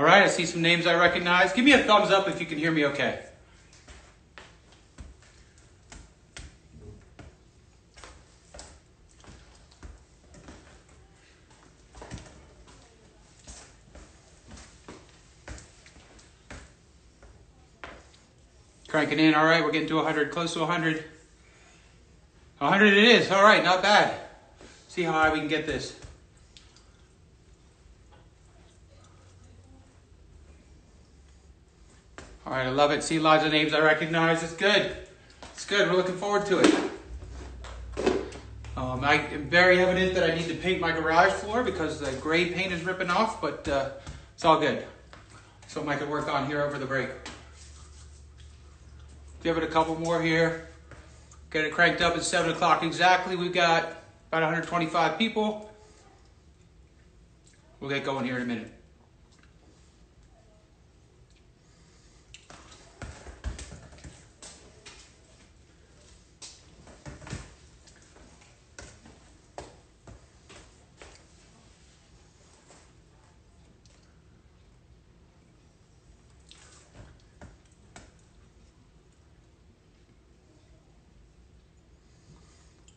All right, I see some names I recognize. Give me a thumbs up if you can hear me okay. Cranking in, all right, we're getting to 100, close to 100. 100 it is, all right, not bad. See how high we can get this. All right, I love it. See lots of names I recognize. It's good. It's good. We're looking forward to it. Um, I am very evident that I need to paint my garage floor because the gray paint is ripping off, but uh, it's all good. Something I could work on here over the break. Give it a couple more here. Get it cranked up at 7 o'clock exactly. We've got about 125 people. We'll get going here in a minute.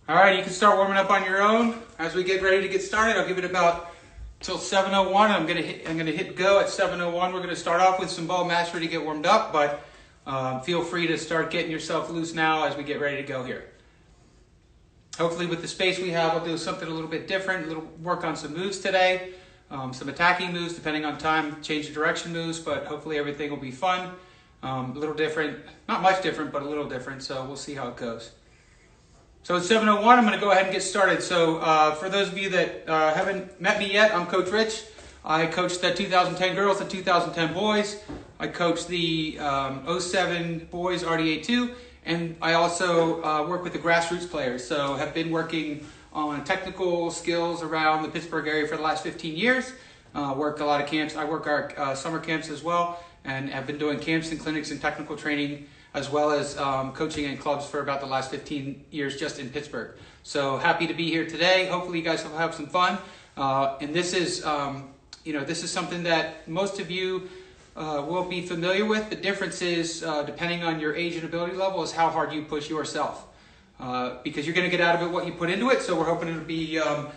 All right, you can start warming up on your own. As we get ready to get started, I'll give it about till 7:01. I'm gonna hit, I'm gonna hit go at 7:01. We're gonna start off with some ball mastery to get warmed up, but um, feel free to start getting yourself loose now as we get ready to go here. Hopefully, with the space we have, we'll do something a little bit different. A little work on some moves today, um, some attacking moves depending on time, change of direction moves. But hopefully, everything will be fun. Um, a little different, not much different, but a little different. So we'll see how it goes. So at 7.01, I'm going to go ahead and get started. So uh, for those of you that uh, haven't met me yet, I'm Coach Rich. I coach the 2010 girls and 2010 boys. I coach the um, 07 boys RDA2, and I also uh, work with the grassroots players. So have been working on technical skills around the Pittsburgh area for the last 15 years. Uh, work a lot of camps. I work our uh, summer camps as well, and have been doing camps and clinics and technical training as well as um, coaching in clubs for about the last 15 years just in Pittsburgh. So happy to be here today. Hopefully you guys will have some fun. Uh, and this is, um, you know, this is something that most of you uh, will be familiar with. The difference is, uh, depending on your age and ability level, is how hard you push yourself. Uh, because you're going to get out of it what you put into it. So we're hoping it'll be um,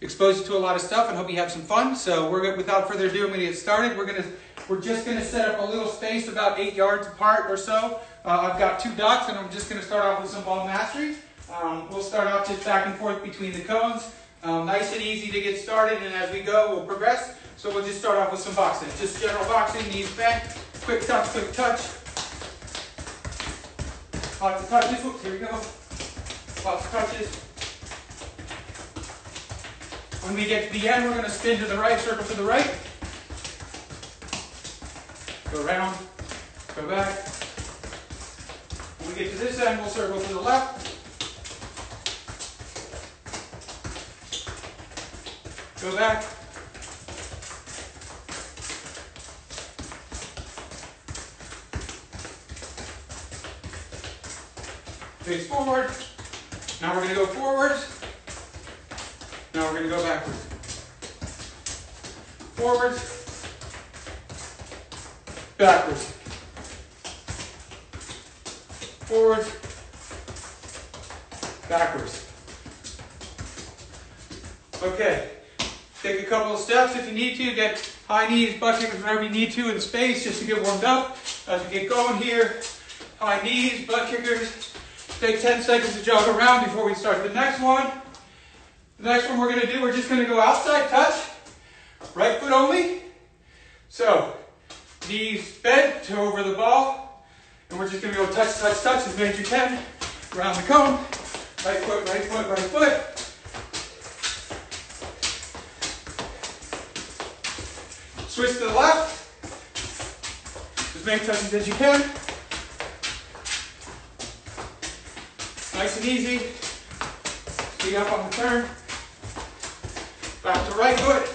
exposed to a lot of stuff and hope you have some fun. So we're without further ado, I'm going to get started. We're going to we're just going to set up a little space about eight yards apart or so. Uh, I've got two dots and I'm just going to start off with some ball mastery. Um, we'll start off just back and forth between the cones. Um, nice and easy to get started and as we go we'll progress. So we'll just start off with some boxing. Just general boxing, knees bent, quick touch, quick touch. Lots of touches, Oops, here we go. Lots of touches. When we get to the end, we're going to spin to the right, circle to the right. Go around, go back. We get to this end, we'll circle to the left. Go back. Face forward. Now we're going to go forwards. Now we're going to go backwards. Forwards backwards, forwards, backwards. Okay, take a couple of steps if you need to, get high knees, butt kickers whenever you need to in space just to get warmed up. As we get going here, high knees, butt kickers. Take 10 seconds to jog around before we start the next one. The next one we're going to do, we're just going to go outside touch, right foot only. So knees bent, toe over the ball, and we're just gonna go touch, touch, touch as many as you can around the cone. Right foot, right foot, right foot. Switch to the left. As many touches as you can. Nice and easy. Speed up on the turn. Back to right foot.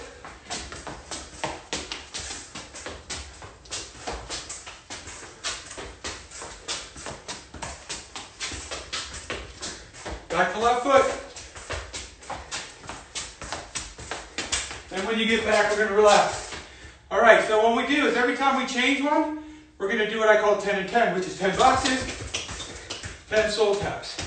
Back to left foot. And going to relax. All right, so what we do is every time we change one, we're gonna do what I call 10 and 10, which is 10 boxes, 10 sole taps.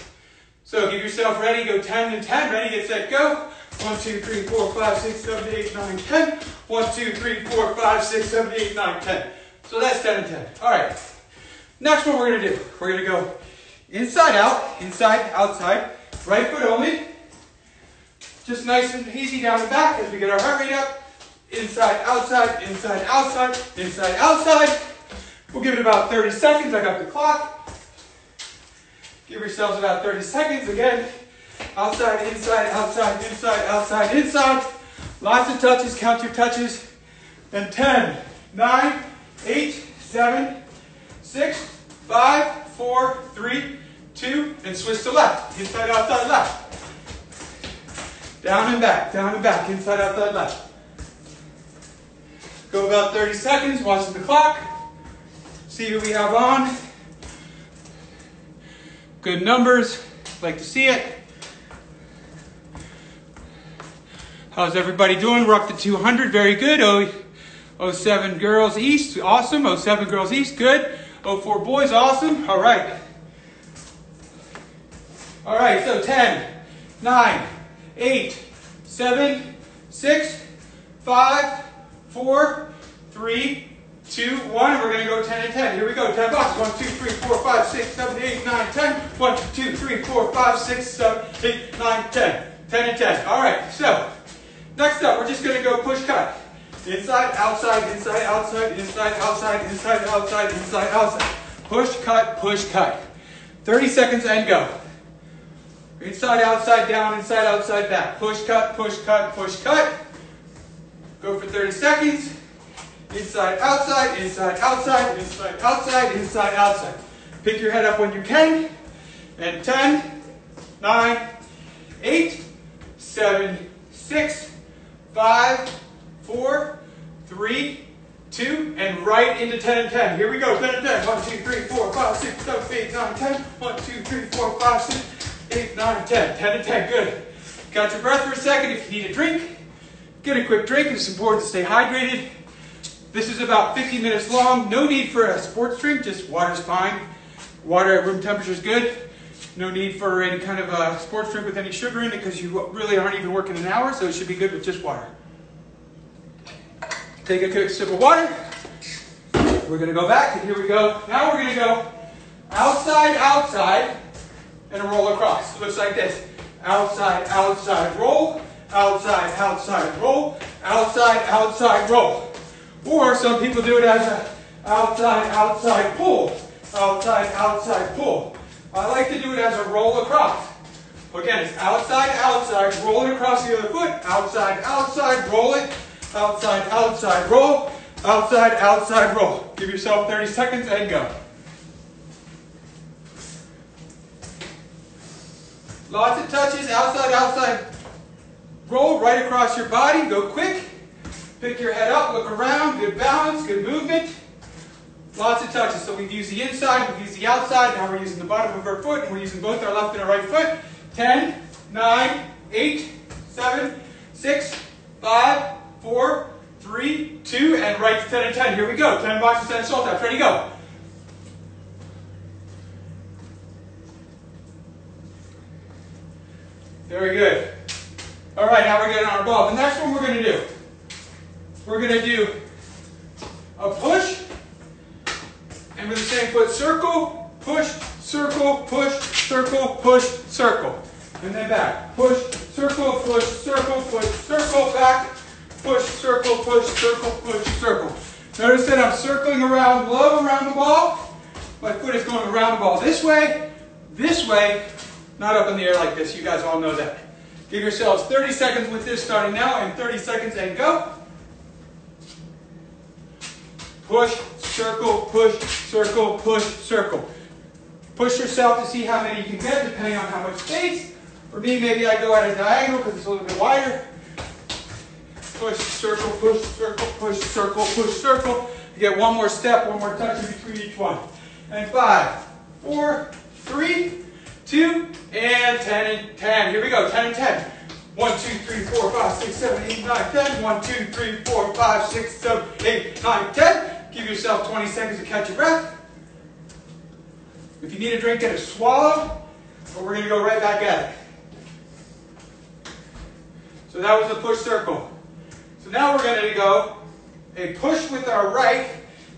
So give yourself ready, go 10 and 10, ready, get set, go. 1, 2, 3, 4, 5, 6, 7, 8, 9, 10. 1, 2, 3, 4, 5, 6, 7, 8, 9, 10. So that's 10 and 10. All right. Next one we're gonna do, we're gonna go inside out, inside, outside, right foot only. Just nice and easy down the back as we get our heart rate up. Inside, outside, inside, outside, inside, outside. We'll give it about 30 seconds. I got the clock. Give yourselves about 30 seconds. Again, outside, inside, outside, inside, outside, inside. Lots of touches. Count your touches. And 10, 9, 8, 7, 6, 5, 4, 3, 2, and switch to left. Inside, outside, left. Down and back, down and back, inside, outside, left. Go about 30 seconds, watching the clock. See who we have on. Good numbers, like to see it. How's everybody doing? We're up to 200, very good. Oh, oh, 07 girls east, awesome. 07 girls east, good. 04 boys, awesome. All right. All right, so 10, 9, 8, 7, 6, 5, 4, 3, 2, 1. We're going to go 10 and 10. Here we go. 10 boxes. 1, 2, 3, 4, 5, 6, 7, 8, 9, 10. 1, 2, 3, 4, 5, 6, 7, 8, 9, 10. 10 and 10. All right, so next up, we're just going to go push cut. Inside, outside, inside, outside, inside, outside, inside, outside, inside, outside. Push, cut, push, cut. 30 seconds and go. Inside, outside, down, inside, outside, back. Push, cut, push, cut, push, cut. Go for 30 seconds. Inside, outside, inside, outside, inside, outside, inside, outside. Pick your head up when you can. And 10, 9, 8, 7, 6, 5, 4, 3, 2, and right into 10 and 10. Here we go, 10 and 10. 1, 2, 3, 4, 5, 6, 7, 8, 9, 10. 1, 2, 3, 4, 5, 6, 8, 9, 10. 10 and 10, good. Got your breath for a second. If you need a drink, get a quick drink. It's important to stay hydrated. This is about 50 minutes long. No need for a sports drink, just water's fine. Water at room temperature is good. No need for any kind of a sports drink with any sugar in it because you really aren't even working an hour, so it should be good with just water. Take a quick sip of water. We're gonna go back, and here we go. Now we're gonna go outside, outside, and roll across. It looks like this. Outside, outside, roll. Outside, outside, roll. Outside, outside, roll. Or some people do it as a outside, outside pull. Outside, outside pull. I like to do it as a roll across. Again, it's outside, outside, roll it across the other foot. Outside, outside, roll it. Outside, outside, roll. Outside, outside, roll. Give yourself 30 seconds and go. Lots of touches, outside, outside. Roll right across your body. Go quick. Pick your head up, look around. Good balance, good movement. Lots of touches. So we've used the inside, we've used the outside. Now we're using the bottom of our foot, and we're using both our left and our right foot. 10, 9, 8, 7, 6, 5, 4, 3, 2, and right to 10 and 10. Here we go. 10 boxes, 10 sole taps. Ready, go. Very good. All right, now we're getting on our ball. The next one we're going to do, we're going to do a push, and with the same foot, circle, push, circle, push, circle, push, circle. And then back. Push, circle, push, circle, push, circle, back, push, circle, push, circle, push, circle. Notice that I'm circling around low around the ball. My foot is going around the ball this way, this way, not up in the air like this. You guys all know that. Give yourselves 30 seconds with this starting now and 30 seconds and go. Push, circle, push, circle, push, circle. Push yourself to see how many you can get depending on how much space. For me, maybe I go at a diagonal because it's a little bit wider. Push, circle, push, circle, push, circle, push, circle. You get one more step, one more touch in between each one. And five, four, three, two, and 10 and 10. Here we go, 10 and 10. One, two, three, four, five, six, seven, eight, nine, ten. One, two, three, four, five, six, seven, eight, nine, ten. Give yourself 20 seconds to catch your breath. If you need a drink, get a swallow, or we're going to go right back at it. So that was the push circle. So now we're going to go a push with our right,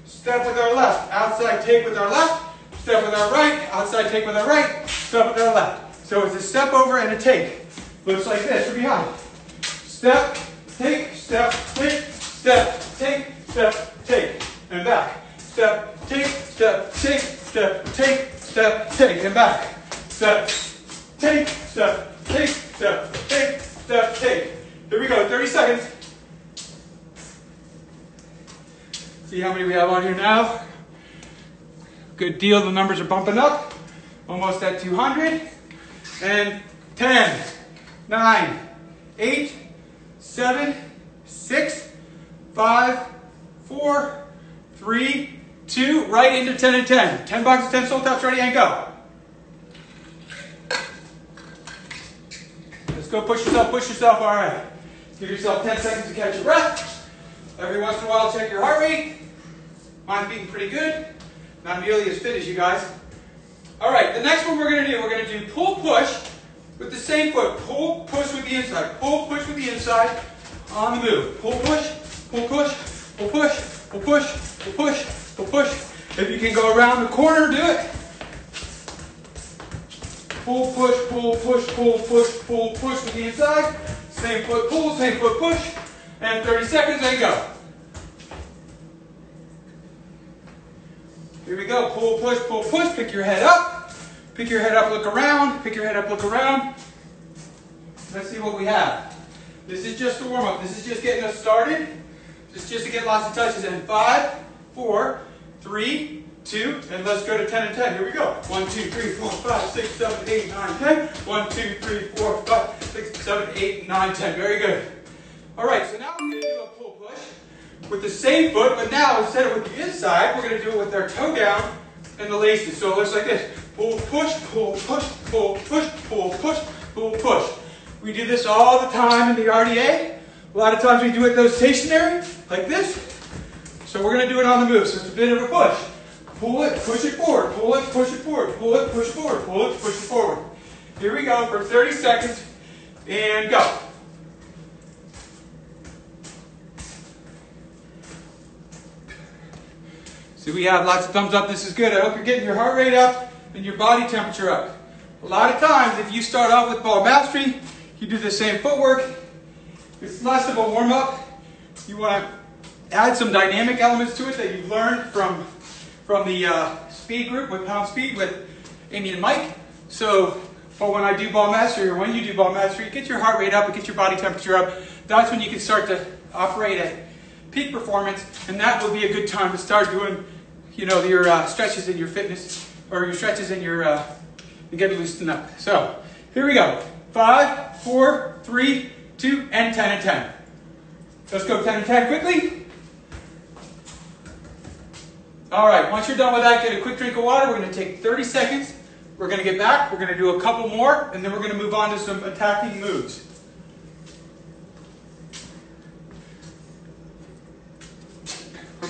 step with our left, outside take with our left, step with our right, outside take with our right, step with our left. So it's a step over and a take. Looks like this from behind. Step, take, step, take, step, take, step, take, and back. Step, take, step, take, step, take, step, take, and back. Step, take, step, take, step, take, step, take. Here we go, 30 seconds. See how many we have on here now? Good deal, the numbers are bumping up. Almost at 200. And 10, 9, 8, 7, 6, 5, 4, 3, 2, right into 10 and 10. 10 boxes, 10 sole taps, ready and go. Let's go push yourself, push yourself, all right. Give yourself 10 seconds to catch your breath. Every once in a while, check your heart rate. Mine's beating pretty good. Not nearly as fit as you guys. All right, the next one we're going to do, we're going to do pull push with the same foot. Pull, push with the inside. Pull, push with the inside on the move. Pull, push, pull, push, pull, push, pull, push, pull, push, pull, push. If you can go around the corner, do it. Pull, push, pull, push, pull, push, pull, push with the inside. Same foot pull, same foot push. And 30 seconds, and go. Here we go. Pull, push, pull, push. Pick your head up. Pick your head up, look around. Pick your head up, look around. Let's see what we have. This is just a warm up. This is just getting us started. Just, just to get lots of touches. in. five, four, three, two, and let's go to 10 and 10. Here we go. One, two, three, four, five, six, seven, eight, nine, 10. One, two, three, four, five, six, seven, eight, nine, 10. Very good. All right, so now with the same foot, but now instead of with the inside, we're going to do it with our toe down and the laces. So it looks like this. Pull, push, pull, push, pull, push, pull, push, pull, push. We do this all the time in the RDA. A lot of times we do it though stationary, like this. So we're going to do it on the move. So it's a bit of a push. Pull it, push it forward, pull it, push it forward, pull it, push it forward, pull it, push it forward. Here we go for 30 seconds, and go. So we have lots of thumbs up. This is good. I hope you're getting your heart rate up and your body temperature up. A lot of times, if you start off with ball mastery, you do the same footwork. It's less of a warm up. You want to add some dynamic elements to it that you've learned from, from the uh, speed group with Hound Speed with Amy and Mike. So, but when I do ball mastery or when you do ball mastery, get your heart rate up and get your body temperature up. That's when you can start to operate at peak performance, and that will be a good time to start doing you know, your uh, stretches and your fitness, or your stretches and your, uh, and get loosened up. So, here we go. Five, four, three, two, and 10 and 10. Let's go 10 and 10 quickly. All right, once you're done with that, get a quick drink of water. We're going to take 30 seconds. We're going to get back. We're going to do a couple more, and then we're going to move on to some attacking moves.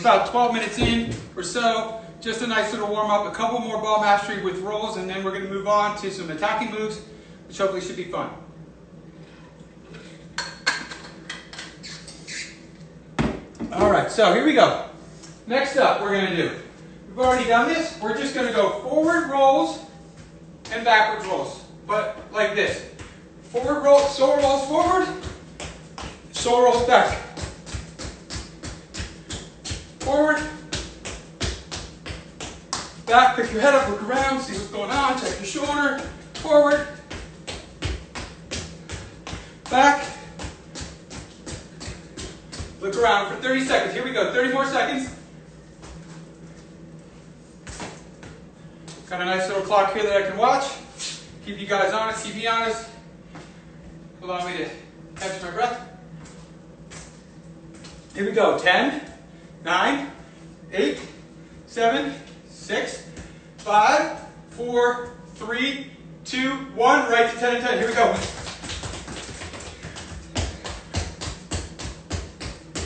About 12 minutes in or so. Just a nice little warm up, a couple more ball mastery with rolls, and then we're going to move on to some attacking moves, which hopefully should be fun. All right, so here we go. Next up, we're going to do, we've already done this, we're just going to go forward rolls and backwards rolls, but like this. Forward roll, sole rolls forward, sole rolls back. Forward. Back, pick your head up, look around, see what's going on, check your shoulder. Forward. Back. Look around for 30 seconds. Here we go, 30 more seconds. Got a nice little clock here that I can watch. Keep you guys honest, keep me honest. Allow me to catch my breath. Here we go, 10, nine, eight, seven, six, five, four, three, two, one. Right to 10 and 10. Here we go.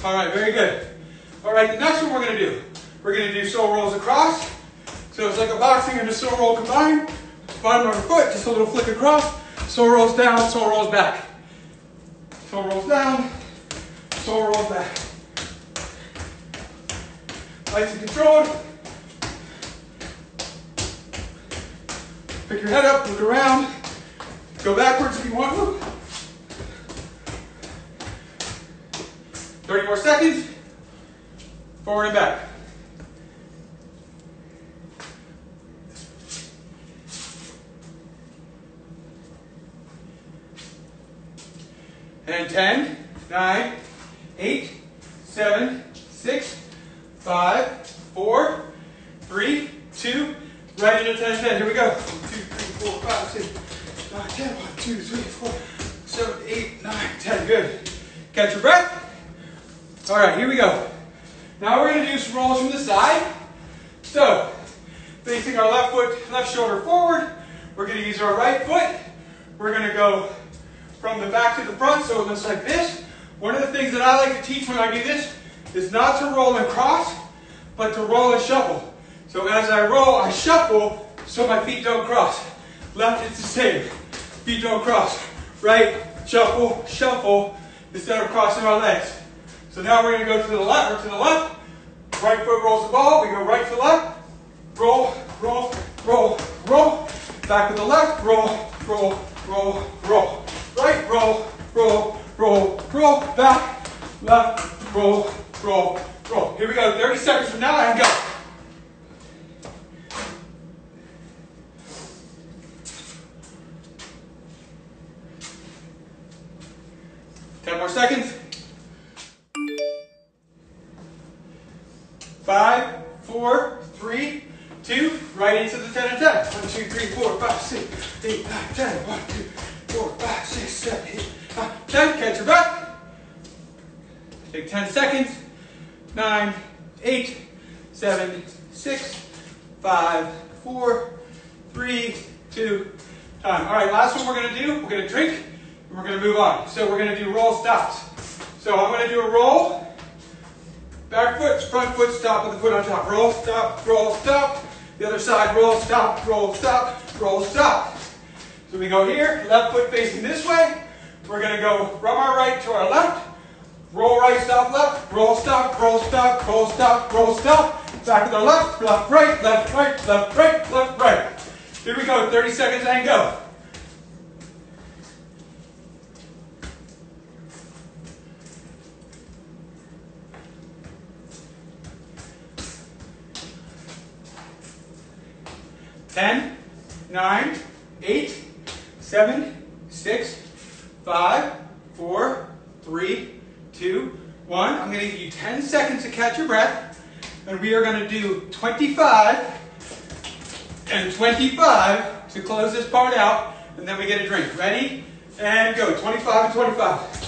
All right, very good. All right, the next one we're going to do, we're going to do sole rolls across. So it's like a boxing and a sole roll combined. Bottom of our foot, just a little flick across. Sole rolls down, sole rolls back. Sole rolls down, sole rolls back. Nice and controlled. Pick your head up, look around. Go backwards if you want to. 30 more seconds. Forward and back. And 10, 9, 8, 7, 6, 5, 4, 3, 2, right into 10, 10. Here we go. 1, 2, 3, 4, 5, 6, 9, 10. 1, 2, 3, 4, 7, 8, 9, 10. Good. Catch your breath. All right, here we go. Now we're to do some rolls from the side. So, facing our left foot, left shoulder forward. We're going to use our right foot. We're going to go from the back to the front, so it looks like this. One of the things that I like to teach when I do this is not to roll and cross, but to roll and shuffle. So as I roll, I shuffle so my feet don't cross. Left, it's the same. Feet don't cross. Right, shuffle, shuffle, instead of crossing our legs. So now we're to go to the left, or to the left. Right foot rolls the ball. We go right to left. Roll, roll, roll, roll. Back with the left. Roll, roll, roll, roll. Right, roll, roll, roll, roll. Back, left, roll, roll, roll. Here we go. 30 seconds from now and go. Ten more seconds. Five, four, three, two, right into the 10 and 10. 1, 2, 3, 4, 5, 6, 8, 9, 10. 1, 2, 4, 5, 6, 7, 8, 9, 10. Catch your breath. Take 10 seconds. 9, 8, 7, 6, 5, 4, 3, 2, time. All right, last one we're going to do, we're going to drink, and we're going to move on. So we're going to do roll stops. So I'm going to do a roll. Back foot, front foot, stop with the foot on top. Roll, stop, roll, stop. The other side, roll, stop, roll, stop, roll, stop. So we go here, left foot facing this way. We're gonna go from our right to our left. Roll right, stop, left, roll, stop, roll, stop, roll, stop, roll, stop. Back to the left, left, right, left, right, left, right, left, right. Here we go, 30 seconds and go. Ten, nine, eight, seven, six, five, four, three, two, one. I'm going to give you 10 seconds to catch your breath. And we are going to do 25 and 25 to close this part out. And then we get a drink. Ready? And go. 25 and 25.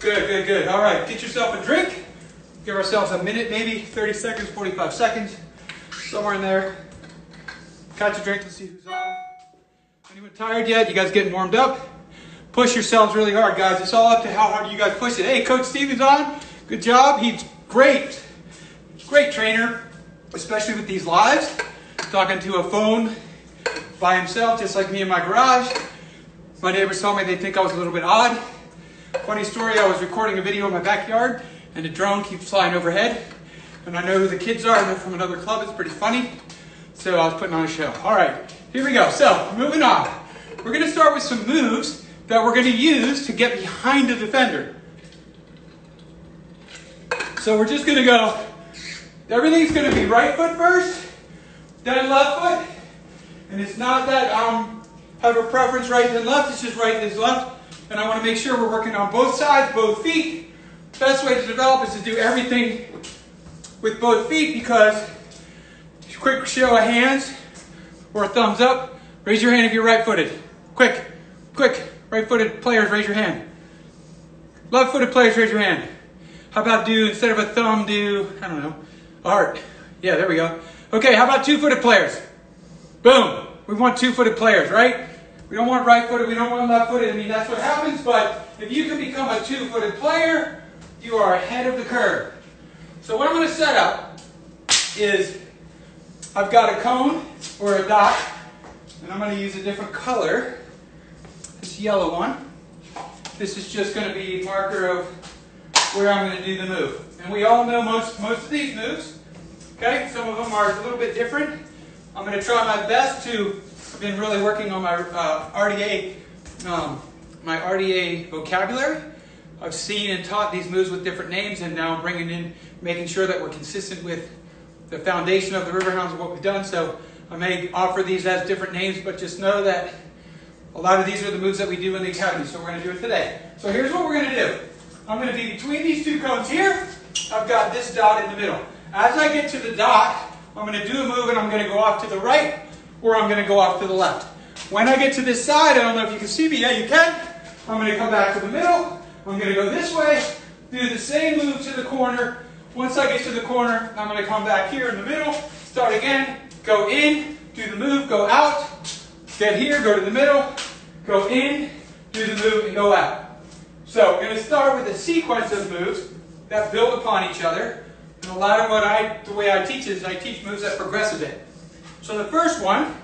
Good, good, good. All right, get yourself a drink. Give ourselves a minute, maybe 30 seconds, 45 seconds, somewhere in there. Catch a drink, let's see who's on. Anyone tired yet? You guys getting warmed up? Push yourselves really hard, guys. It's all up to how hard you guys push it. Hey, Coach Stevens on. Good job. He's great. Great trainer, especially with these lives. Talking to a phone by himself, just like me in my garage. My neighbors told me they think I was a little bit odd. Funny story, I was recording a video in my backyard and a drone keeps flying overhead. And I know who the kids are, they're from another club, it's pretty funny. So I was putting on a show. All right, here we go. So, moving on. We're gonna start with some moves that we're gonna use to get behind the defender. So we're just gonna go, everything's gonna be right foot first, then left foot. And it's not that I um, have a preference right then left, it's just right then left. And I want to make sure we're working on both sides, both feet. Best way to develop is to do everything with both feet because quick show of hands or a thumbs up. Raise your hand if you're right-footed. Quick, quick. Right-footed players, raise your hand. Left-footed players, raise your hand. How about do, instead of a thumb, do, I don't know, a heart. Yeah, there we go. Okay, how about two-footed players? Boom. We want two-footed players, right? We don't want right-footed, we don't want left-footed. I mean, that's what happens, but if you can become a two-footed player, you are ahead of the curve. So what I'm going to set up is I've got a cone or a dot, and I'm going to use a different color, this yellow one. This is just going to be marker of where I'm going to do the move. And we all know most, most of these moves. Okay, some of them are a little bit different. I'm going to try my best to, I've been really working on my uh, RDA, um, my RDA vocabulary. I've seen and taught these moves with different names and now I'm bringing in, making sure that we're consistent with the foundation of the Riverhounds and what we've done. So I may offer these as different names, but just know that a lot of these are the moves that we do in the academy, so we're going to do it today. So here's what we're going to do. I'm going to be between these two cones here. I've got this dot in the middle. As I get to the dot, I'm going to do a move and I'm going to go off to the right or I'm going to go off to the left. When I get to this side, I don't know if you can see me. Yeah, you can. I'm going to come back to the middle. I'm going to go this way, do the same move to the corner. Once I get to the corner, I'm going to come back here in the middle, start again, go in, do the move, go out, get here, go to the middle, go in, do the move, and go out. So we're going to start with a sequence of moves that build upon each other. And a lot of what I, the way I teach is I teach moves that progress a bit. So the first one,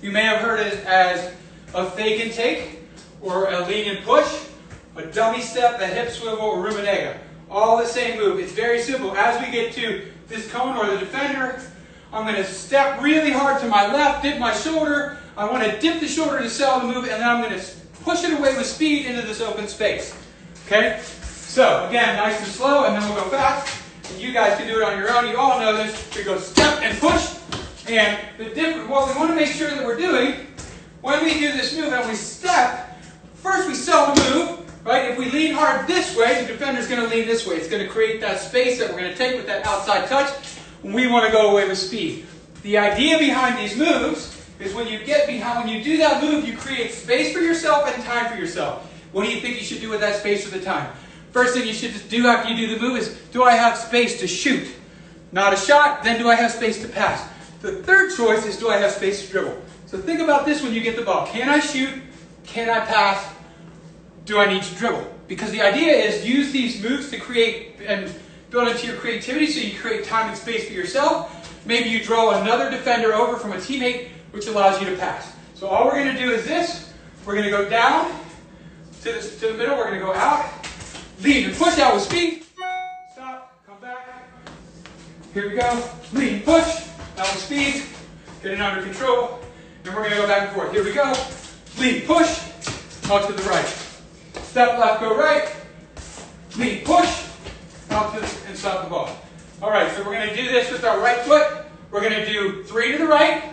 you may have heard it as a fake and take, or a lean and push, a dummy step, a hip swivel, or Rummenigge. All the same move. It's very simple. As we get to this cone or the defender, I'm going to step really hard to my left, dip my shoulder. I want to dip the shoulder to sell the move, and then I'm going to push it away with speed into this open space. Okay? So, again, nice and slow, and then we'll go fast. And you guys can do it on your own. You all know this. We go step and push. And the different, what we want to make sure that we're doing, when we do this move and we step, first we sell the move, right? If we lean hard this way, the defender's going to lean this way. It's going to create that space that we're going to take with that outside touch. We want to go away with speed. The idea behind these moves is when you get behind, when you do that move, you create space for yourself and time for yourself. What do you think you should do with that space or the time? First thing you should do after you do the move is, do I have space to shoot? Not a shot, then do I have space to pass? The third choice is, do I have space to dribble? So think about this when you get the ball. Can I shoot? Can I pass? Do I need to dribble? Because the idea is use these moves to create and build into your creativity so you create time and space for yourself. Maybe you draw another defender over from a teammate which allows you to pass. So all we're going to do is this. We're going to go down to, to the middle. We're going to go out, lean and push out with speed. Stop, come back. Here we go. Lean, push, out with speed. Get it under control. And we're going to go back and forth. Here we go. Lean, push, out to the right. Step left, go right. Knee push, out to the, and stop the ball. All right, so we're going to do this with our right foot. We're going to do three to the right,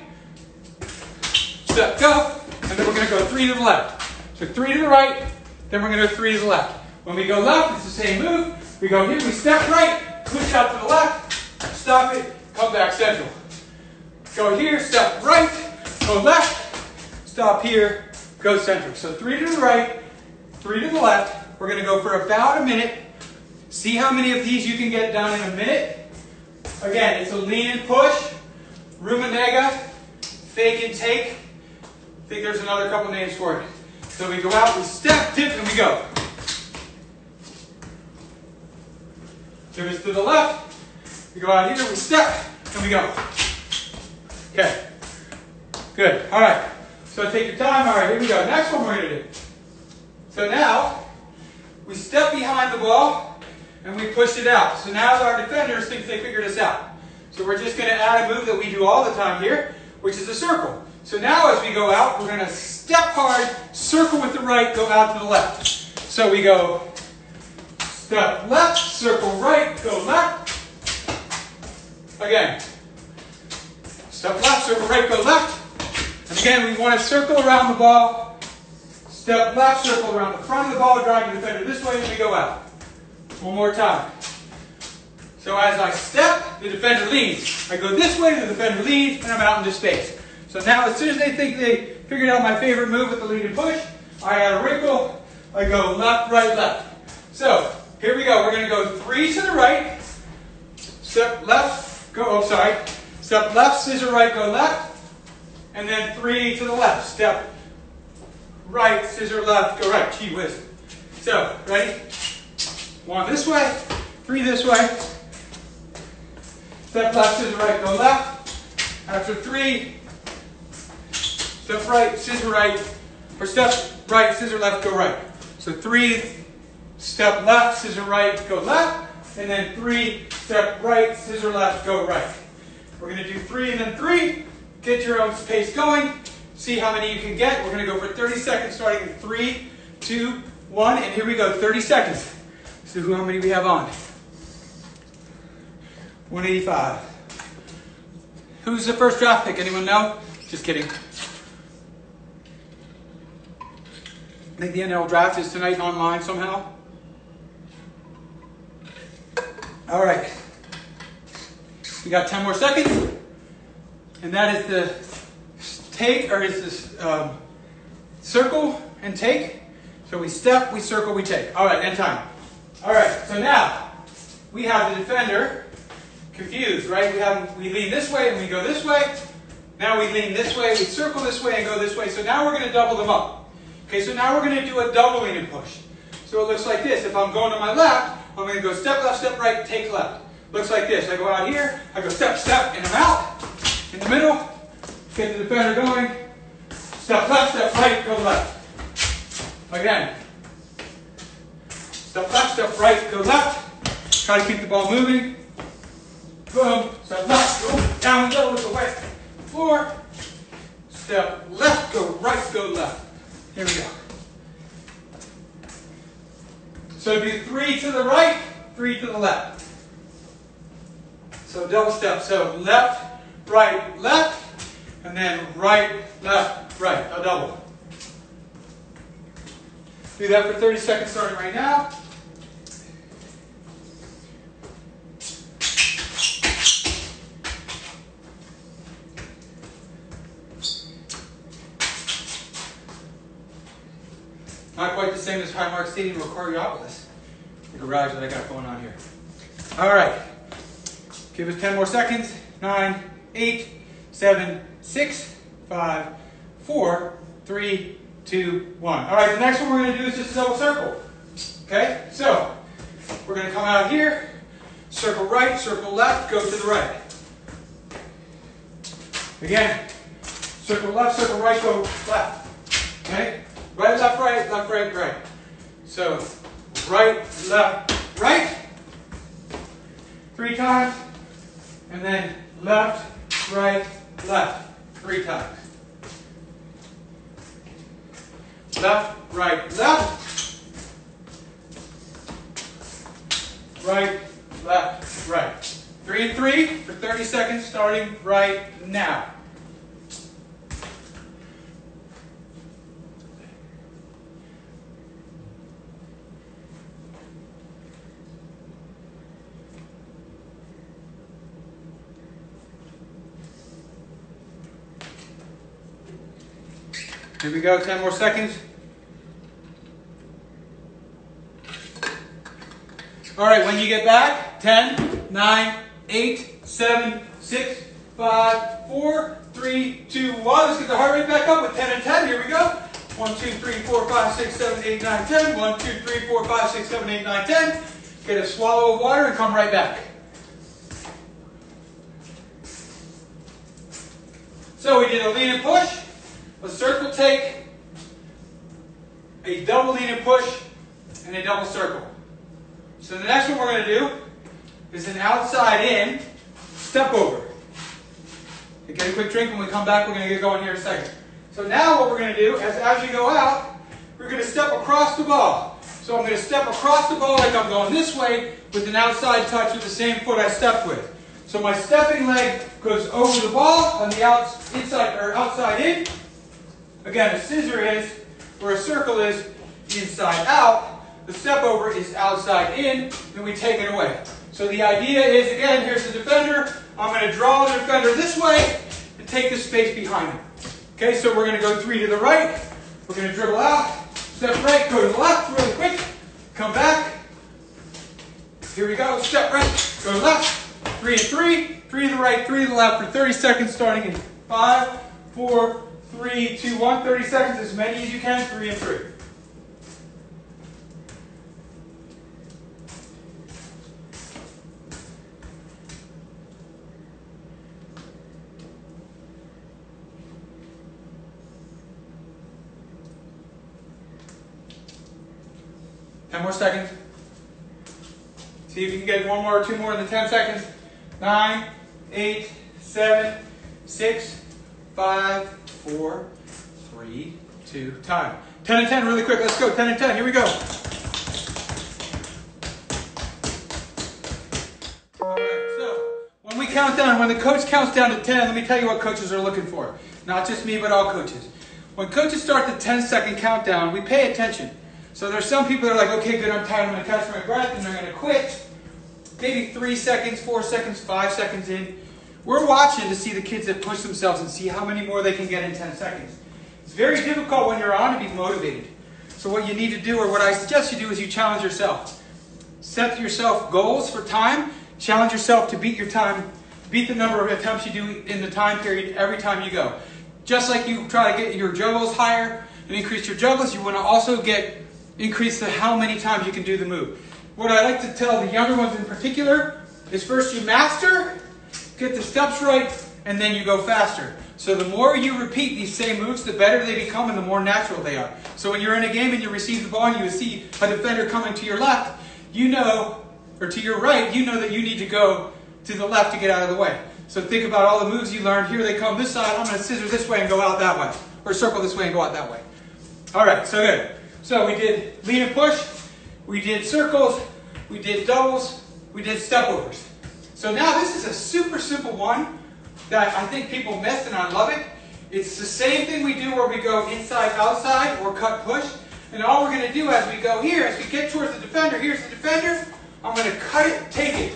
step, go, and then we're going to go three to the left. So three to the right, then we're going to go three to the left. When we go left, it's the same move. We go here, we step right, push out to the left, stop it, come back central. Go here, step right, go left, stop here, go central. So three to the right, three to the left. We're going to go for about a minute. See how many of these you can get done in a minute. Again, it's a lean and push, Rummenigge, fake and take. I think there's another couple names for it. So we go out, we step, dip, and we go. Turn to the left. We go out here, we step, and we go. Okay. Good. All right. So take your time. All right, here we go. Next one we're going to do. So now, we step behind the ball, and we push it out. So now our defenders think they figured us out. So we're just going to add a move that we do all the time here, which is a circle. So now as we go out, we're going to step hard, circle with the right, go out to the left. So we go step left, circle right, go left. Again. Step left, circle right, go left. And again, we want to circle around the ball. Step left, circle around the front of the ball, driving the defender this way, and we go out. One more time. So as I step, the defender leans. I go this way, the defender leans, and I'm out into space. So now as soon as they think they figured out my favorite move with the lean and push, I add a wrinkle, I go left, right, left. So here we go. We're going to go three to the right, step left, go, oh sorry, Step left, scissor right, go left. And then three to the left. Step right, scissor left, go right. Gee whiz. So, ready? One this way, three this way. Step left, scissor right, go left. After three, step right, scissor right, or step right, scissor left, go right. So three, step left, scissor right, go left, and then three, step right, scissor left, go right. We're to do three and then three. Get your own pace going. See how many you can get. We're going to go for 30 seconds, starting in three, two, one, and here we go. 30 seconds. See how many we have on. 185. Who's the first draft pick? Anyone know? Just kidding. I think the NFL draft is tonight online somehow. All right. We got 10 more seconds. And that is the take, or is this um, circle and take. So we step, we circle, we take. All right, end time. All right, so now we have the defender confused, right? We have we lean this way and we go this way. Now we lean this way, we circle this way and go this way. So now we're going to double them up. Okay, so now we're going to do a double lean and push. So it looks like this. If I'm going to my left, I'm going to go step left, step right, take left. Looks like this. I go out here, I go step, step, and I'm out. In the middle, get the defender going. Step left, step right, go left. Again. Step left, step right, go left. Try to keep the ball moving. Boom. Step left, go down low with the weight. Four. Step left, go right, go left. Here we go. So do three to the right, three to the left. So double step. So left, right, left, and then right, left, right. A double. Do that for 30 seconds starting right now. Not quite the same as Highmark Stadium or Coraopolis, the garage that I got going on here. All right. Give us 10 more seconds. Nine, eight, seven, six, five, four, three, two, one. All right, the next one we're going to do is just a double circle. Okay, so we're going to come out here, circle right, circle left, go to the right. Again, circle left, circle right, go left. Okay, Right, left, right, left, right, right. So, right, left, right. Three times. And then left, right, left. Three times. Left, right, left. Right, left, right. Three and three for 30 seconds starting right now. Here we go, 10 more seconds. All right, when you get back, 10, 9, 8, 7, 6, 5, 4, 3, 2, 1. Let's get the heart rate back up with 10 and 10. Here we go. 1, 2, 3, 4, 5, 6, 7, 8, 9, 10. 1, 2, 3, 4, 5, 6, 7, 8, 9, 10. Get a swallow of water and come right back. So we did a lean and push a circle take, a double lean and push, and a double circle. So the next one we're going to do is an outside in step over. get a quick drink when we come back. We're going to get going here in a second. So now what we're going to do is as you go out, we're going to step across the ball. So I'm going to step across the ball like I'm going this way with an outside touch with the same foot I stepped with. So my stepping leg goes over the ball on the outs, inside or outside in, Again, a scissor is, or a circle is, inside out. The step over is outside in, then we take it away. So the idea is, again, here's the defender. I'm going to draw the defender this way and take the space behind him. Okay, so we're going to go three to the right. We're going to dribble out, step right, go to the left really quick, come back. Here we go, step right, go to the left, three and three, three to the right, three to the left for 30 seconds starting in five, four, three, two, one. 30 seconds, as many as you can, three and three. Ten more seconds. See if you can get one more or two more in the 10 seconds. Nine, eight, seven, six, five, four, three, two, time. 10 and 10 really quick. Let's go. 10 and 10. Here we go. All right, so when we count down, when the coach counts down to 10, let me tell you what coaches are looking for. Not just me, but all coaches. When coaches start the 10 second countdown, we pay attention. So there's some people that are like, okay, good, I'm tired, I'm to catch my breath, and they're to quit. Maybe three seconds, four seconds, five seconds in. We're watching to see the kids that push themselves and see how many more they can get in 10 seconds. It's very difficult when you're on to be motivated. So what you need to do, or what I suggest you do, is you challenge yourself. Set yourself goals for time. Challenge yourself to beat your time, beat the number of attempts you do in the time period every time you go. Just like you try to get your juggles higher and increase your juggles, you want to also get increase the how many times you can do the move. What I like to tell the younger ones in particular is first you master, get the steps right, and then you go faster. So the more you repeat these same moves, the better they become and the more natural they are. So when you're in a game and you receive the ball and you see a defender coming to your left, you know, or to your right, you know that you need to go to the left to get out of the way. So think about all the moves you learned. Here they come this side. I'm going to scissor this way and go out that way. Or circle this way and go out that way. All right, so good. So we did lean and push, we did circles, we did doubles, we did step overs. So now this is a super simple one that I think people miss and I love it. It's the same thing we do where we go inside, outside, or cut, push. And all we're going to do as we go here, as we get towards the defender, here's the defender, I'm going to cut it, take it.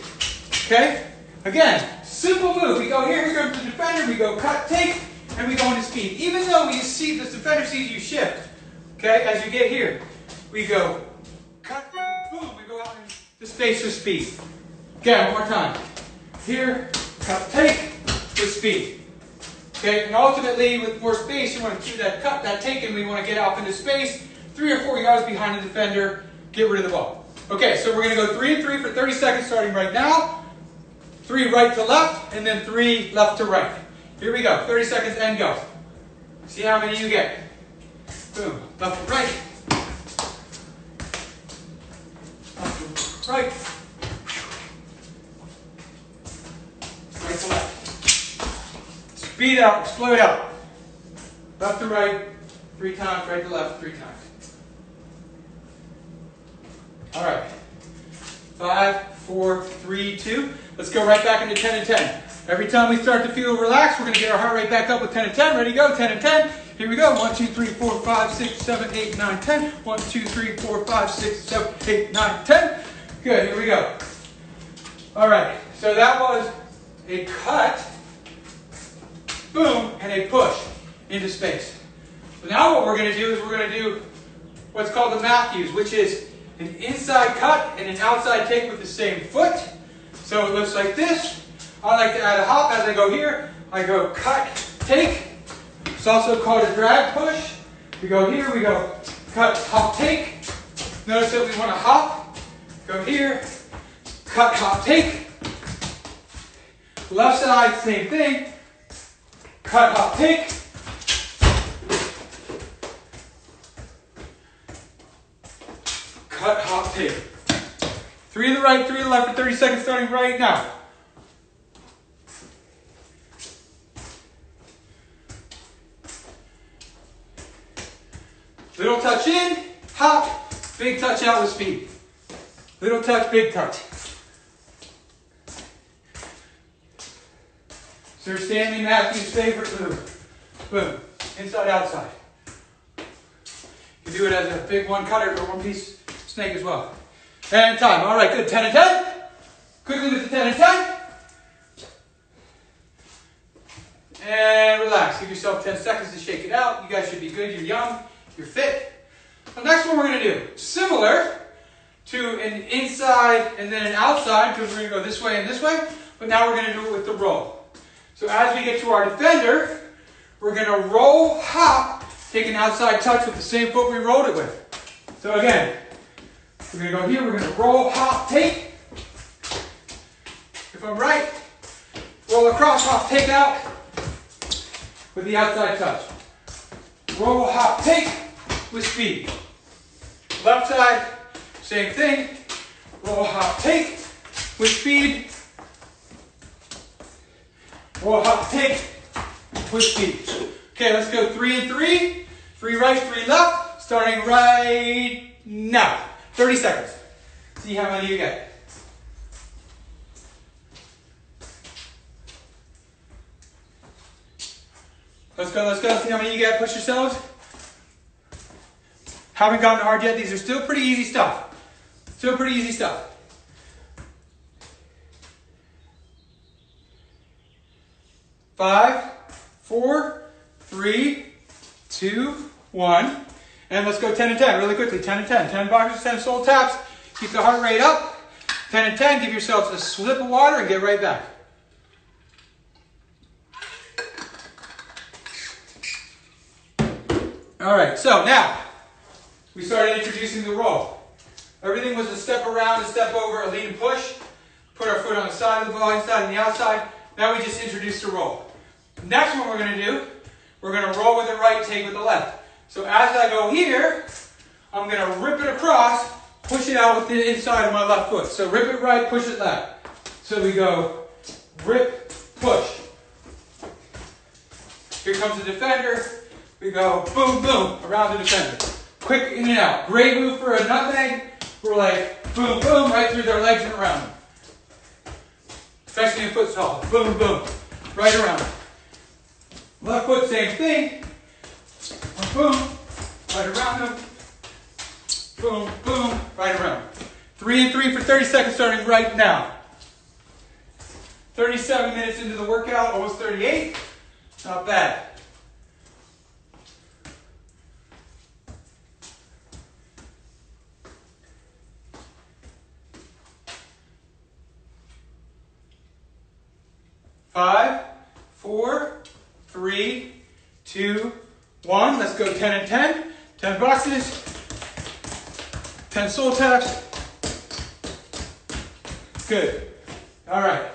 Okay? Again, simple move. We go here, we go to the defender, we go cut, take, and we go into speed. Even though we see the defender sees you shift, Okay, as you get here, we go cut, boom, we go out into space with speed. Again, one more time. Here, cut, take, with speed. Okay, and ultimately, with more space, you want to keep that cut, that take, and we want to get off into space, three or four yards behind the defender, get rid of the ball. Okay, so we're going to go three and three for 30 seconds starting right now. Three right to left, and then three left to right. Here we go, 30 seconds and go. See how many you get. Boom. Left to right. Left to right. Right to left. Speed out, explode out. Left to right, three times, right to left, three times. All right. Five, four, three, two. Let's go right back into 10 and 10. Every time we start to feel relaxed, we're going to get our heart rate back up with 10 and 10. Ready, go, 10 and 10. Here we go. 1, 2, 3, 4, 5, 6, 7, 8, 9, 10. 1, 2, 3, 4, 5, 6, 7, 8, 9, 10. Good. Here we go. All right. So that was a cut, boom, and a push into space. So now what we're going to do is we're going to do what's called the Matthews, which is an inside cut and an outside take with the same foot. So it looks like this. I like to add a hop as I go here. I go cut, take, it's also called a drag push. We go here, we go cut, hop, take. Notice that we want to hop, go here, cut, hop, take. Left side, same thing. Cut, hop, take. Cut, hop, take. Three to the right, three to the left for 30 seconds starting right now. Little touch in, hop, big touch out with speed. Little touch, big touch. Sir Stanley Matthews' favorite move. Boom. Inside, outside. You can do it as a big one cutter or one piece snake as well. And time. All right, good. 10 and 10. Quickly with the 10 and 10. And relax. Give yourself 10 seconds to shake it out. You guys should be good. You're young you're fit. The next one we're going to do, similar to an inside and then an outside, because we're going to go this way and this way, but now we're gonna do it with the roll. So as we get to our defender, we're gonna roll, hop, take an outside touch with the same foot we rolled it with. So again, we're gonna go here, we're gonna roll, hop, take. If I'm right, roll across, hop, take out with the outside touch. Roll, hop, take with speed. Left side, same thing. Roll, hop, take with speed. Roll, hop, take with speed. Okay, let's go three and three. Three right, three left. Starting right now. 30 seconds. See how many you get. Let's go, let's go. See how many you get. Push yourselves. Haven't gotten hard yet. These are still pretty easy stuff. Still pretty easy stuff. Five, four, three, two, one. And let's go 10 and 10 really quickly. 10 and 10. 10 boxes, 10 sole taps. Keep the heart rate up. 10 and 10. Give yourselves a slip of water and get right back. All right, so now we started introducing the roll. Everything was a step around, a step over, a lean push. Put our foot on the side of the ball, inside and the outside. Now we just introduced the roll. Next one we're going to do, we're going to roll with the right, take with the left. So as I go here, I'm going to rip it across, push it out with the inside of my left foot. So rip it right, push it left. So we go rip, push. Here comes the defender. We go boom, boom, around the defender. Quick in and out. Great move for a nutmeg. We're like boom, boom, right through their legs and around them. Especially in futsal. Boom, boom, right around. Left foot, same thing. Boom, right around them. Boom, boom, right around. Three and three for 30 seconds starting right now. 37 minutes into the workout, almost 38. Not bad. Five, four, three, two, one. Let's go 10 and 10. 10 boxes. 10 sole taps. Good. All right.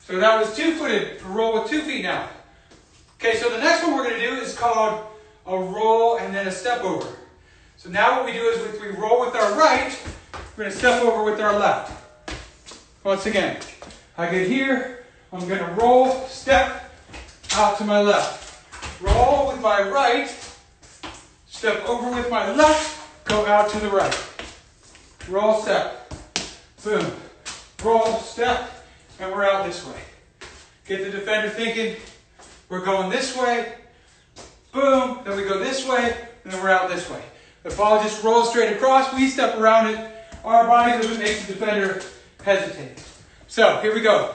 So that was two-footed. Roll with two feet now. Okay, so the next one we're going to do is called a roll and then a step over. So now what we do is if we roll with our right, we're going to step over with our left. Once again, I get here, I'm going to roll, step, out to my left. Roll with my right, step over with my left, go out to the right. Roll, step, boom. Roll, step, and we're out this way. Get the defender thinking, we're going this way, boom, then we go this way, and then we're out this way. The ball just rolls straight across, we step around it, our body movement makes the defender hesitate. So, here we go.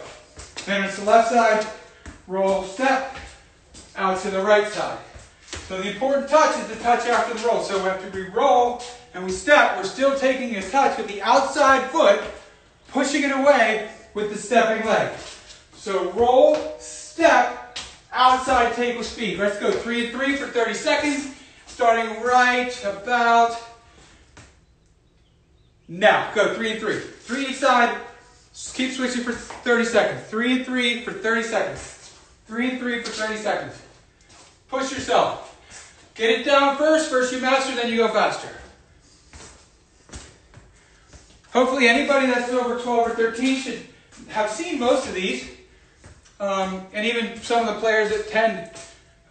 Then it's the left side, roll, step, out to the right side. So the important touch is the touch after the roll. So after we roll and we step, we're still taking a touch with the outside foot, pushing it away with the stepping leg. So roll, step, outside table speed. Let's go three and three for 30 seconds, starting right about now. Go three and three. Three each side, keep switching for 30 seconds. Three and three for 30 seconds. Three and three for 30 seconds. Push yourself. Get it down first. First you master, then you go faster. Hopefully anybody that's over 12 or 13 should have seen most of these. Um, and even some of the players at 10,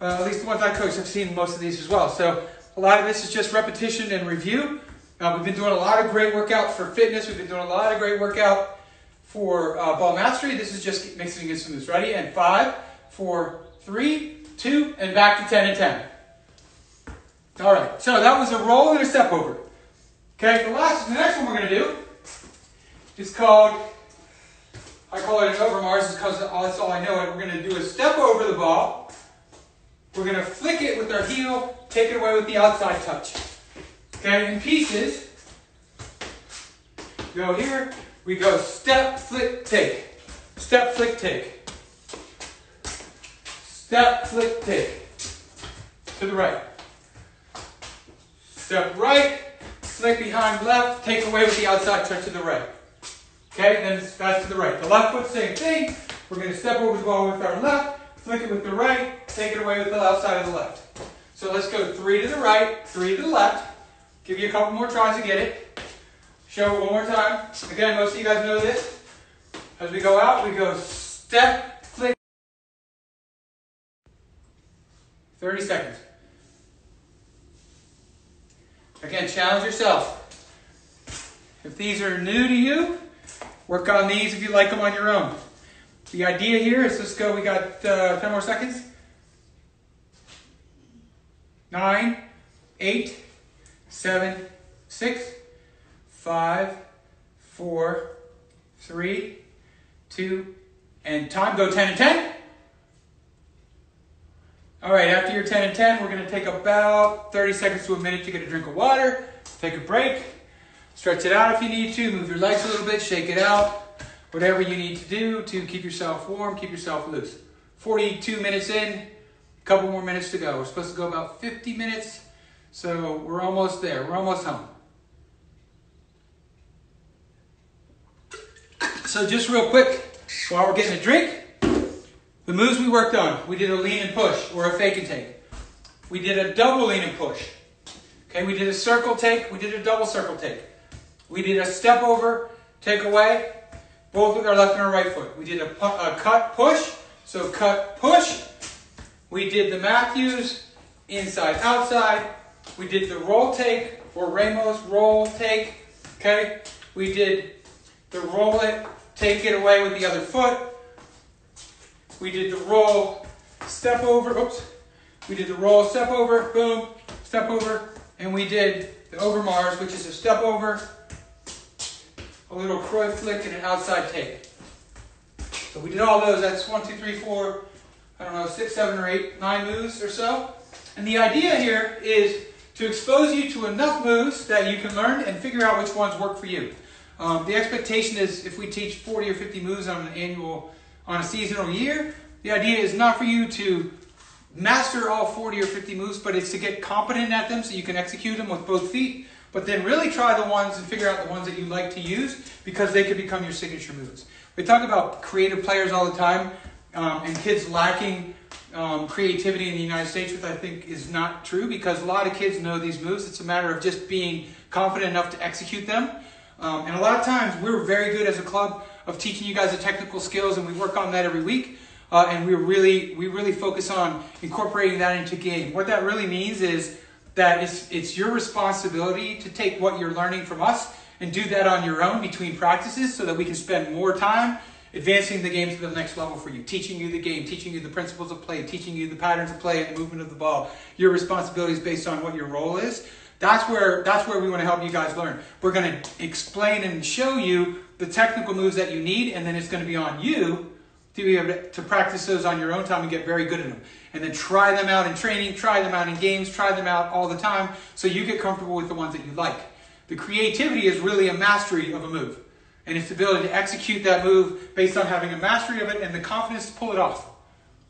uh, at least the ones I coach, have seen most of these as well. So a lot of this is just repetition and review. Uh, we've been doing a lot of great workouts for fitness. We've been doing a lot of great workout for uh, ball mastery. This is just mixing in some moves. Ready? And five, four, three, two, and back to 10 and 10. All right, so that was a roll and a step over. Okay, the last, the next one we're going to do is called, I call it an Overmars because that's all I know it. We're going to do a step over the ball. We're going to flick it with our heel, take it away with the outside touch. Okay, in pieces. Go here, we go step, flick, take. Step, flick, take. Step, flick, take. To the right. Step right, flick behind left, take away with the outside touch to the right. Okay, then it's fast to the right. The left foot, same thing. We're going to step over the ball with our left, flick it with the right, take it away with the outside of the left. So let's go three to the right, three to the left. Give you a couple more tries to get it. Show it one more time. Again, most of you guys know this. As we go out, we go step, 30 seconds. Again, challenge yourself. If these are new to you, work on these if you like them on your own. The idea here is let's go, we got uh, 10 more seconds. Nine, eight, seven, six, five, four, three, two, and time. Go 10 and 10. All right, after your 10 and 10, we're to take about 30 seconds to a minute to get a drink of water, take a break, stretch it out if you need to, move your legs a little bit, shake it out, whatever you need to do to keep yourself warm, keep yourself loose. 42 minutes in, a couple more minutes to go. We're supposed to go about 50 minutes, so we're almost there. We're almost home. So just real quick, while we're getting a drink, the moves we worked on, we did a lean and push or a fake and take. We did a double lean and push. Okay, we did a circle take, we did a double circle take. We did a step over, take away, both with our left and our right foot. We did a, a cut push, so cut push. We did the Matthews inside outside. We did the roll take or Ramos roll take. Okay, we did the roll it, take it away with the other foot. We did the roll, step over, oops. We did the roll, step over, boom, step over. And we did the Overmars, which is a step over, a little Cruyff flick, and an outside take. So we did all those. That's one, two, three, four, I don't know, six, seven, or eight, nine moves or so. And the idea here is to expose you to enough moves that you can learn and figure out which ones work for you. Um, the expectation is if we teach 40 or 50 moves on an annual on a seasonal year. The idea is not for you to master all 40 or 50 moves, but it's to get competent at them so you can execute them with both feet. But then really try the ones and figure out the ones that you like to use because they could become your signature moves. We talk about creative players all the time um, and kids lacking um, creativity in the United States, which I think is not true because a lot of kids know these moves. It's a matter of just being confident enough to execute them. Um, and a lot of times we're very good as a club of teaching you guys the technical skills, and we work on that every week. Uh, and we really we really focus on incorporating that into game. What that really means is that it's it's your responsibility to take what you're learning from us and do that on your own between practices, so that we can spend more time advancing the game to the next level for you, teaching you the game, teaching you the principles of play, teaching you the patterns of play and the movement of the ball. Your responsibility is based on what your role is. That's where that's where we want to help you guys learn. We're going to explain and show you the technical moves that you need, and then it's going to be on you to be able to, practice those on your own time and get very good at them. And then try them out in training, try them out in games, try them out all the time so you get comfortable with the ones that you like. The creativity is really a mastery of a move. And it's the ability to execute that move based on having a mastery of it and the confidence to pull it off.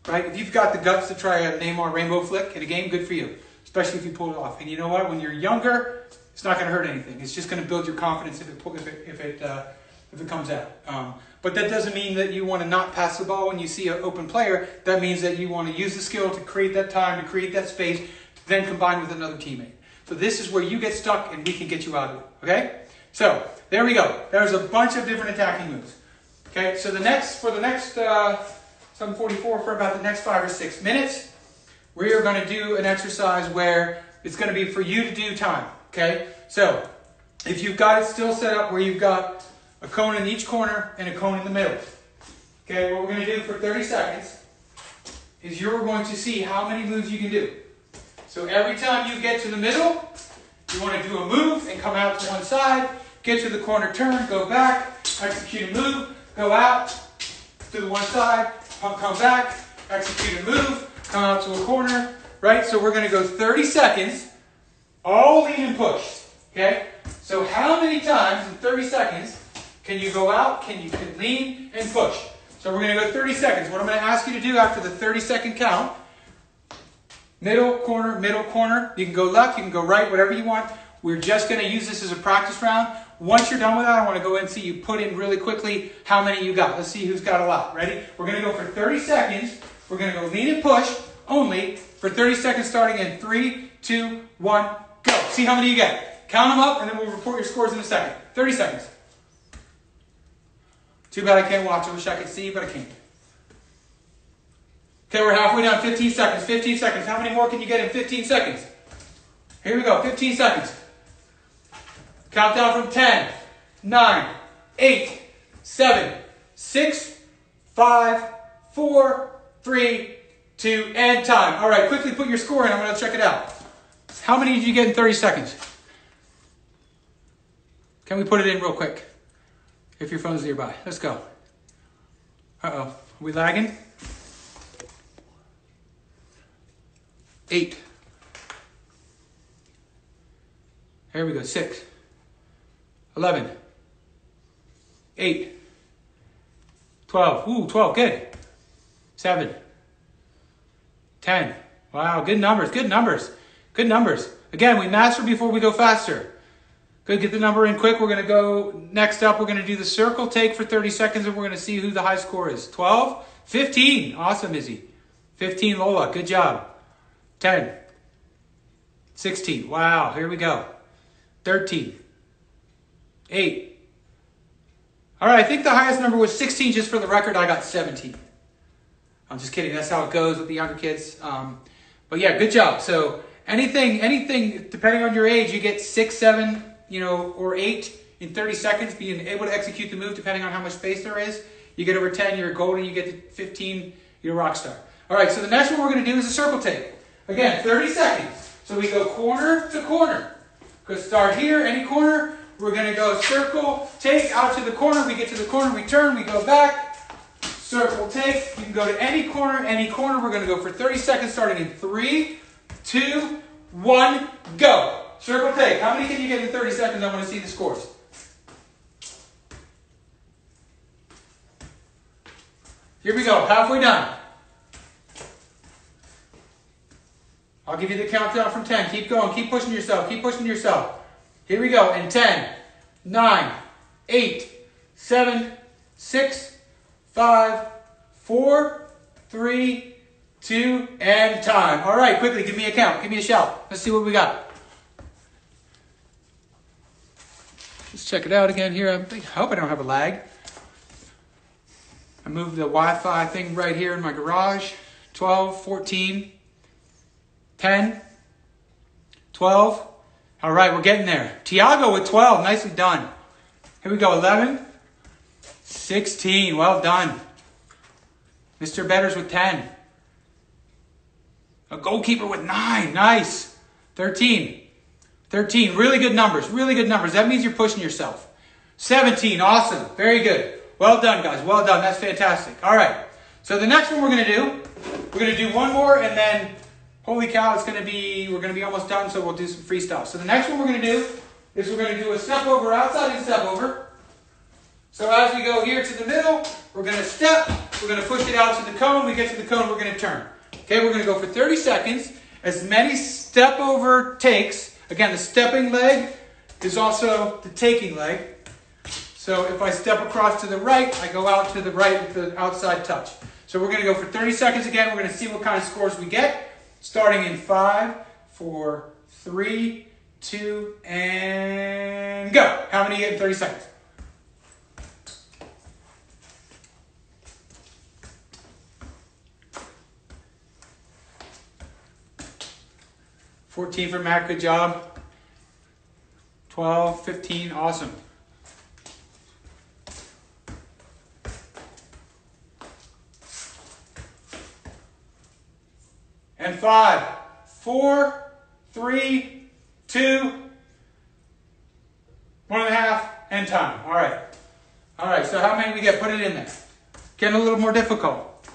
Right? If you've got the guts to try a Neymar rainbow flick in a game, good for you. Especially if you pull it off. And you know what? When you're younger, it's not going to hurt anything. It's just going to build your confidence if it, if it, if it uh, if it comes out. Um, but that doesn't mean that you want to not pass the ball when you see an open player. That means that you want to use the skill to create that time, to create that space, to then combine with another teammate. So this is where you get stuck and we can get you out of it. Okay? So there we go. There's a bunch of different attacking moves. Okay, so the next for the next uh, 744 for about the next five or six minutes, we are going to do an exercise where it's going to be for you to do time. Okay, so if you've got it still set up where you've got a cone in each corner, and a cone in the middle. Okay, what we're going to do for 30 seconds is you're going to see how many moves you can do. So every time you get to the middle, you want to do a move and come out to one side, get to the corner turn, go back, execute a move, go out to the one side, come back, execute a move, come out to a corner, right? So we're going to go 30 seconds, all lean and push, okay? So how many times in 30 seconds can you go out? Can you can lean and push? So we're going to go 30 seconds. What I'm going to ask you to do after the 30 second count, middle corner, middle corner. You can go left, you can go right, whatever you want. We're just going to use this as a practice round. Once you're done with that, I want to go and see you put in really quickly how many you got. Let's see who's got a lot. Ready? We're going to go for 30 seconds. We're going to go lean and push only for 30 seconds starting in three, two, one, go. See how many you get. Count them up and then we'll report your scores in a second. 30 seconds. Too bad I can't watch. I wish I could see, but I can't. Okay, we're halfway down. 15 seconds. 15 seconds. How many more can you get in 15 seconds? Here we go. 15 seconds. Countdown from 10, 9, 8, 7, 6, 5, 4, 3, 2, and time. All right, quickly put your score in. I'm going to check it out. How many did you get in 30 seconds? Can we put it in real quick? If your phone's nearby. Let's go. Uh-oh. We lagging? Eight. Here we go. Six. 11, 8, 12, ooh, 12, good. 7, 10, wow, good numbers, good numbers, good numbers. Again, we master before we go faster. Good, get the number in quick. We're going to go next up. We're going to do the circle take for 30 seconds and we're going to see who the high score is. 12, 15, awesome, Izzy. 15, Lola, good job. 10, 16, wow, here we go. 13, Eight. All right, I think the highest number was 16. Just for the record, I got 17. I'm just kidding. That's how it goes with the younger kids. Um, but yeah, good job. So anything, anything, depending on your age, you get six, seven, you know, or eight in 30 seconds, being able to execute the move depending on how much space there is. You get over 10, you're golden. You get to 15, you're a rock star. All right, so the next one we're going to do is a circle take. Again, 30 seconds. So we go corner to corner. Could start here, any corner, we're going to go circle, take, out to the corner. We get to the corner, we turn, we go back. Circle, take. You can go to any corner, any corner. We're going to go for 30 seconds starting in three, two, one, go. Circle, take. How many can you get in 30 seconds? I want to see the scores. Here we go. Halfway done. I'll give you the countdown from 10. Keep going. Keep pushing yourself. Keep pushing yourself. Here we go. In 10, 9, 8, 7, 6, 5, 4, 3, 2, and time. All right, quickly, give me a count. Give me a shout. Let's see what we got. Let's check it out again here. I hope I don't have a lag. I moved the Wi-Fi thing right here in my garage. 12, 14, 10, 12, all right, we're getting there. Tiago with 12. Nicely done. Here we go. 11. 16. Well done. Mr. Betters with 10. A goalkeeper with 9. Nice. 13. 13. Really good numbers. Really good numbers. That means you're pushing yourself. 17. Awesome. Very good. Well done, guys. Well done. That's fantastic. All right. So the next one we're to do, we're to do one more and then Holy cow, it's to be, we're to be almost done, so we'll do some freestyle. So the next one we're to do is we're to do a step over, outside and step over. So as we go here to the middle, we're to step, we're to push it out to the cone, we get to the cone, we're to turn. Okay, we're to go for 30 seconds. As many step over takes, again, the stepping leg is also the taking leg. So if I step across to the right, I go out to the right with the outside touch. So we're going to go for 30 seconds again. We're going to see what kind of scores we get. Starting in five, four, three, two, and go. How many in 30 seconds? Fourteen for Matt, good job. 12, 15, awesome. and five, four, three, two, one and a half, and time. All right. All right, so how many we get? Put it in there. Getting a little more difficult.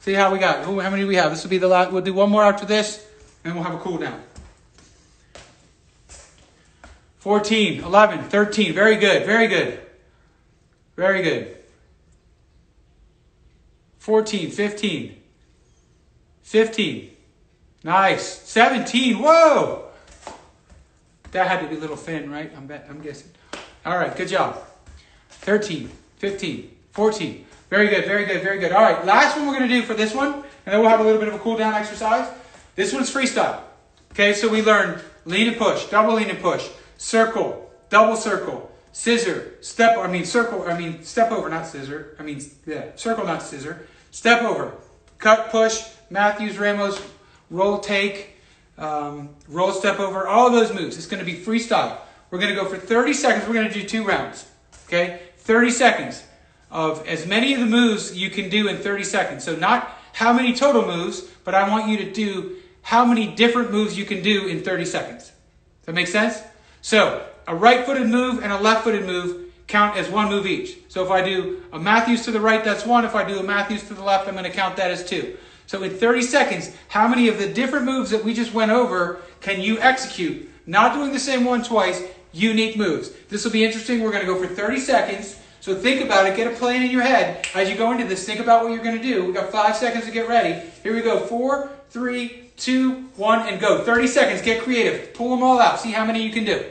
See how we got. How many we have? This will be the last. We'll do one more after this, and we'll have a cool down. 14, 11, 13. Very good. Very good. Very good. 14, 15, 15. Nice. 17. Whoa! That had to be a little thin, right? I'm, bet, I'm guessing. All right, good job. 13, 15, 14. Very good, very good, very good. All right, last one we're going to do for this one, and then we'll have a little bit of a cool down exercise. This one's freestyle. Okay, so we learned lean and push, double lean and push, circle, double circle, scissor, step, I mean circle, I mean step over, not scissor. I mean, yeah, circle, not scissor. Step over, cut, push, Matthews, Ramos, roll, take, um, roll, step over, all of those moves. It's going to be freestyle. We're going to go for 30 seconds. We're going to do two rounds. Okay, 30 seconds of as many of the moves you can do in 30 seconds. So not how many total moves, but I want you to do how many different moves you can do in 30 seconds. Does that make sense? So a right-footed move and a left-footed move count as one move each. So if I do a Matthews to the right, that's one. If I do a Matthews to the left, I'm going to count that as two. So in 30 seconds, how many of the different moves that we just went over can you execute? Not doing the same one twice, unique moves. This will be interesting. We're going to go for 30 seconds. So think about it. Get a plan in your head as you go into this. Think about what you're going to do. We've got five seconds to get ready. Here we go. Four, three, two, one, and go. 30 seconds. Get creative. Pull them all out. See how many you can do.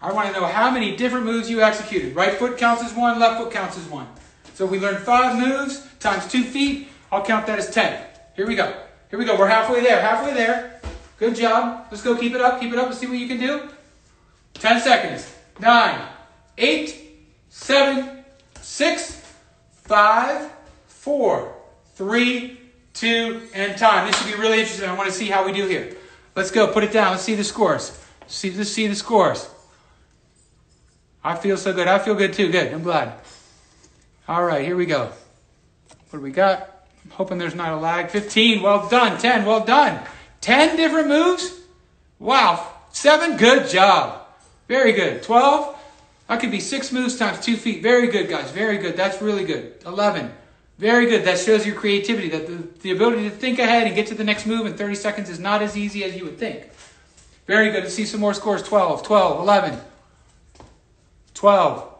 I want to know how many different moves you executed. Right foot counts as one, left foot counts as one. So we learned five moves times two feet. I'll count that as 10. Here we go. Here we go. We're halfway there. Halfway there. Good job. Let's go. Keep it up. Keep it up and see what you can do. 10 seconds. Nine, eight, seven, six, five, four, three, two, and time. This should be really interesting. I want to see how we do here. Let's go. Put it down. Let's see the scores. See, let's see the scores. I feel so good. I feel good too. Good. I'm glad. All right, here we go. What do we got? I'm hoping there's not a lag. 15. Well done. 10. Well done. 10 different moves? Wow. 7. Good job. Very good. 12. That could be six moves times two feet. Very good, guys. Very good. That's really good. 11. Very good. That shows your creativity. That the, the ability to think ahead and get to the next move in 30 seconds is not as easy as you would think. Very good. Let's see some more scores. 12, 12, 11, 12,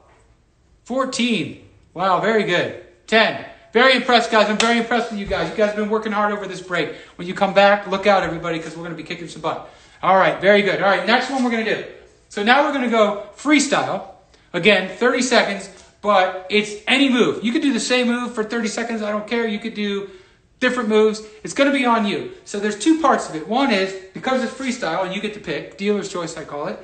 14. Wow, very good. 10. Very impressed, guys. I'm very impressed with you guys. You guys have been working hard over this break. When you come back, look out, everybody, because we're going to be kicking some butt. All right, very good. All right, next one we're going to do. So now we're going to go freestyle. Again, 30 seconds but it's any move. You could do the same move for 30 seconds. I don't care. You could do different moves. It's going to be on you. So there's two parts of it. One is because it's freestyle and you get to pick, dealer's choice, I call it.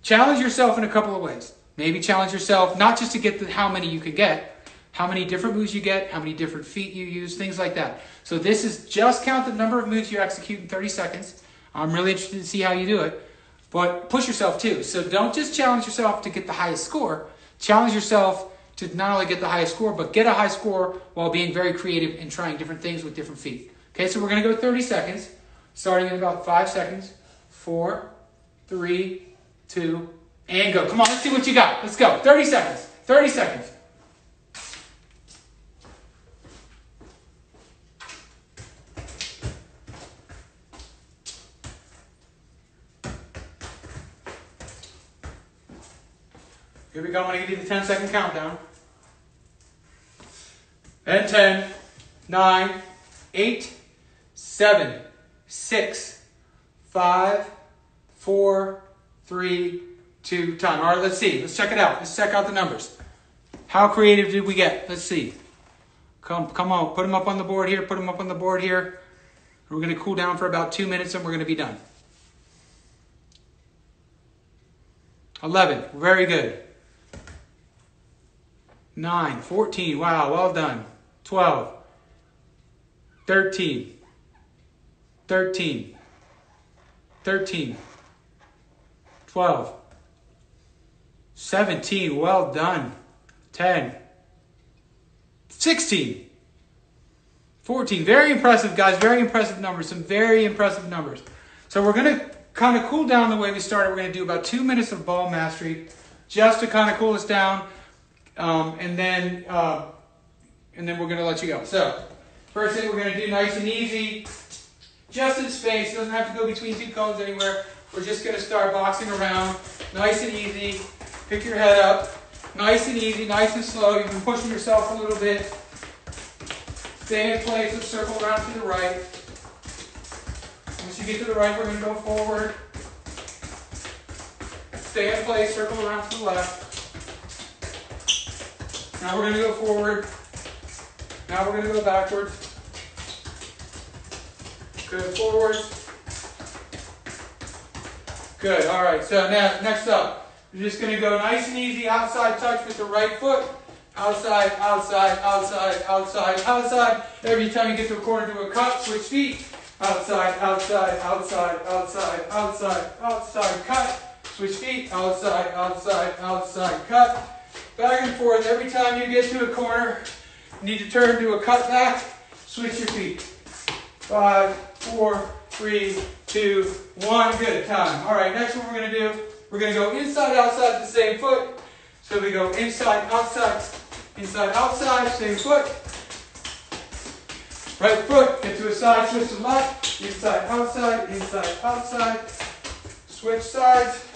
Challenge yourself in a couple of ways. Maybe challenge yourself not just to get the, how many you can get, how many different moves you get, how many different feet you use, things like that. So this is just count the number of moves you execute in 30 seconds. I'm really interested to see how you do it. But push yourself too. So don't just challenge yourself to get the highest score Challenge yourself to not only get the highest score, but get a high score while being very creative and trying different things with different feet. Okay, so we're to go 30 seconds, starting in about five seconds. Four, three, two, and go. Come on, let's see what you got. Let's go. 30 seconds. 30 seconds. Here we go. I'm going to give you the 10 second countdown. And 10, 9, 8, 7, 6, 5, 4, 3, 2, time. All right, let's see. Let's check it out. Let's check out the numbers. How creative did we get? Let's see. Come, come on. Put them up on the board here. Put them up on the board here. We're going to cool down for about two minutes and we're going to be done. 11. Very good. 9, 14, wow, well done. 12, 13, 13, 13, 12, 17, well done. 10, 16, 14. Very impressive, guys. Very impressive numbers. Some very impressive numbers. So we're going to kind of cool down the way we started. We're going to do about two minutes of ball mastery just to kind of cool us down. Um, and then uh, and then we're going to let you go. So, first thing we're going to do nice and easy, just in space. Doesn't have to go between two cones anywhere. We're just going to start boxing around, nice and easy. Pick your head up. Nice and easy, nice and slow. You've been pushing yourself a little bit. Stay in place and circle around to the right. Once you get to the right, we're going to go forward. Stay in place, circle around to the left. Now we're going to go forward. Now we're going to go backwards. Good, forward. Good, all right, so now, next up, you're just going to go nice and easy outside touch with the right foot. Outside, outside, outside, outside, outside. Every time you get to a corner, do a cut, switch feet. Outside, outside, outside, outside, outside, outside, cut. Switch feet, outside, outside, outside, cut. Back and forth. Every time you get to a corner, you need to turn to a cut back. Switch your feet. Five, four, three, two, one. Good time. All right, next one we're to do, we're to go inside, outside the same foot. So we go inside, outside, inside, outside, same foot. Right foot, get to a side, switch to left, inside, outside, inside, outside. Switch sides,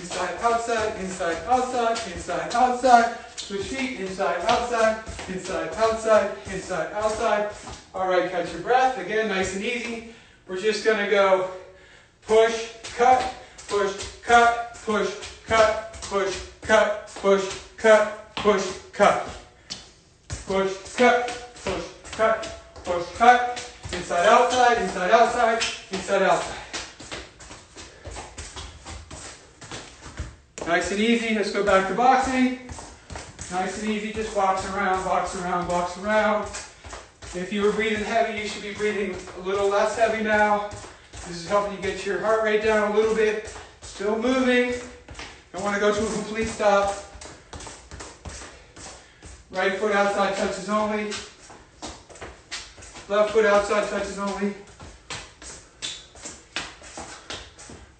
inside, outside, inside, outside, inside, outside. Switch feet, inside, outside, inside, outside, inside, outside. All right, catch your breath. Again, nice and easy. We're just gonna go push, cut, push, cut, push, cut, push, cut, push, cut, push, cut. Push, cut, push, cut, push, cut. Inside, outside, inside, outside, inside, outside. Nice and easy. Let's go back to boxing. Nice and easy. Just box around, box around, box around. If you were breathing heavy, you should be breathing a little less heavy now. This is helping you get your heart rate down a little bit. Still moving. Don't want to go to a complete stop. Right foot outside touches only. Left foot outside touches only.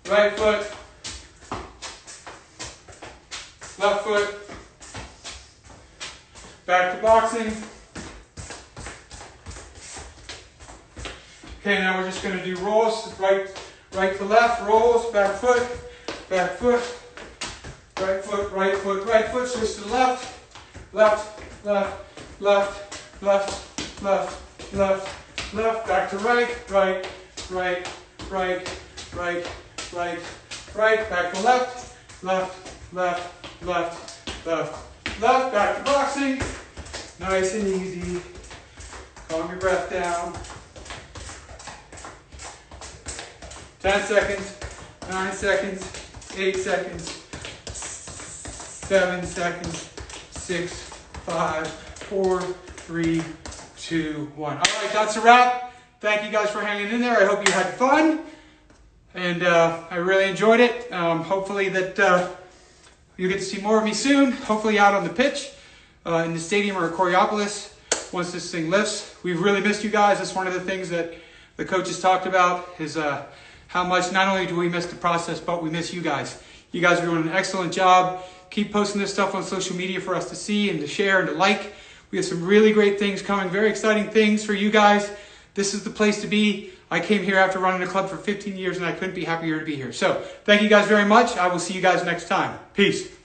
Right foot. Left foot. Back to boxing. Okay, now we're just going to do rolls, right, right to left, rolls, back foot, back foot, right foot, right foot, right foot, switch to left, left, left, left, left, left, left, left, back to right, right, right, right, right, right, right, back to left, left, left, left, left, left, back to boxing, nice and easy, calm your breath down. 10 seconds, 9 seconds, 8 seconds, 7 seconds, 6, 5, 4, 3, 2, 1. All right, that's a wrap. Thank you guys for hanging in there. I hope you had fun. And uh, I really enjoyed it. Um, hopefully that uh, you'll get to see more of me soon. Hopefully out on the pitch uh, in the stadium or Coraopolis once this thing lifts. We've really missed you guys. That's one of the things that the coaches talked about is uh, how much not only do we miss the process, but we miss you guys. You guys are doing an excellent job. Keep posting this stuff on social media for us to see and to share and to like. We have some really great things coming, very exciting things for you guys. This is the place to be. I came here after running the club for 15 years and I couldn't be happier to be here. So thank you guys very much. I will see you guys next time. Peace.